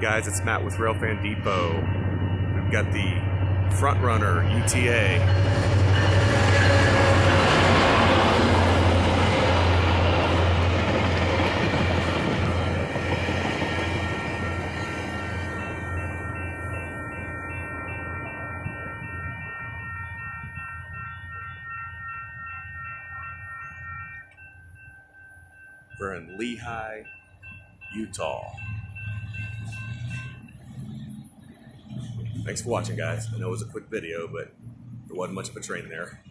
guys, it's Matt with Railfan Depot. We've got the FrontRunner UTA. We're in Lehi, Utah. Thanks for watching, guys. I know it was a quick video, but there wasn't much of a train there.